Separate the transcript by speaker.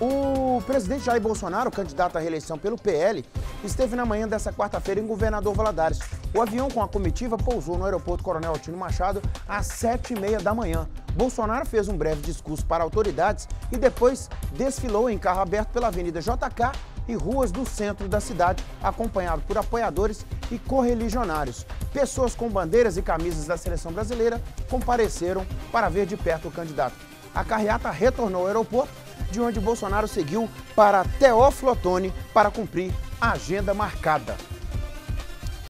Speaker 1: O presidente Jair Bolsonaro, candidato à reeleição pelo PL, esteve na manhã dessa quarta-feira em Governador Valadares. O avião com a comitiva pousou no aeroporto Coronel Altino Machado às sete e meia da manhã. Bolsonaro fez um breve discurso para autoridades e depois desfilou em carro aberto pela Avenida JK e ruas do centro da cidade, acompanhado por apoiadores e correligionários. Pessoas com bandeiras e camisas da seleção brasileira compareceram para ver de perto o candidato. A carreata retornou ao aeroporto de onde Bolsonaro seguiu para Teófilo Otoni para cumprir a agenda marcada.